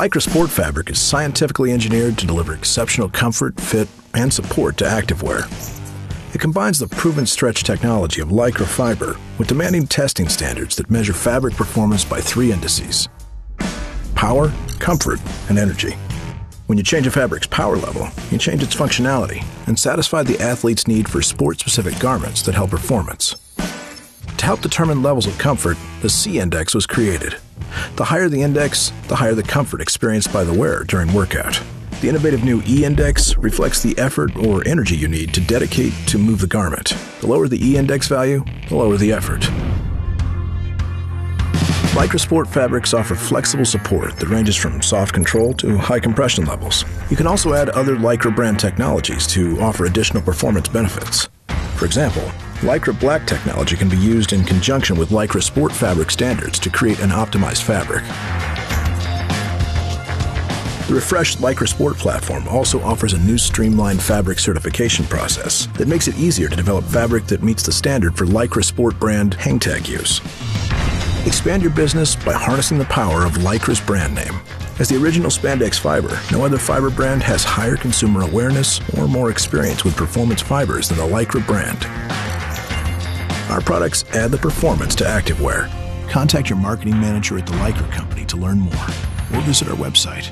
Lycra Sport Fabric is scientifically engineered to deliver exceptional comfort, fit, and support to activewear. It combines the proven stretch technology of Lycra fiber with demanding testing standards that measure fabric performance by three indices power, comfort, and energy. When you change a fabric's power level, you change its functionality and satisfy the athlete's need for sport specific garments that help performance. To help determine levels of comfort, the C index was created. The higher the index, the higher the comfort experienced by the wearer during workout. The innovative new E index reflects the effort or energy you need to dedicate to move the garment. The lower the E index value, the lower the effort. Lycra Sport fabrics offer flexible support that ranges from soft control to high compression levels. You can also add other Lycra brand technologies to offer additional performance benefits. For example, Lycra Black technology can be used in conjunction with Lycra Sport fabric standards to create an optimized fabric. The refreshed Lycra Sport platform also offers a new streamlined fabric certification process that makes it easier to develop fabric that meets the standard for Lycra Sport brand hang tag use. Expand your business by harnessing the power of Lycra's brand name. As the original spandex fiber, no other fiber brand has higher consumer awareness or more experience with performance fibers than the Lycra brand. Our products add the performance to activewear. Contact your marketing manager at the Lycra company to learn more or visit our website